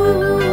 you.